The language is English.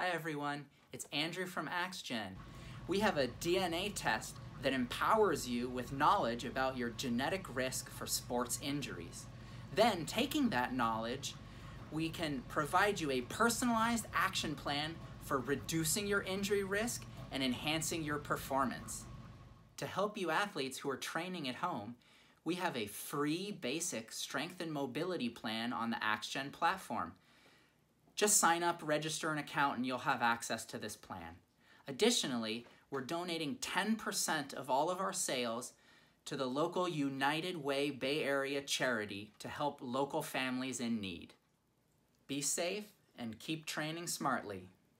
Hi everyone, it's Andrew from AxGen. We have a DNA test that empowers you with knowledge about your genetic risk for sports injuries. Then, taking that knowledge, we can provide you a personalized action plan for reducing your injury risk and enhancing your performance. To help you athletes who are training at home, we have a free basic strength and mobility plan on the AxGen platform. Just sign up, register an account, and you'll have access to this plan. Additionally, we're donating 10% of all of our sales to the local United Way Bay Area charity to help local families in need. Be safe and keep training smartly.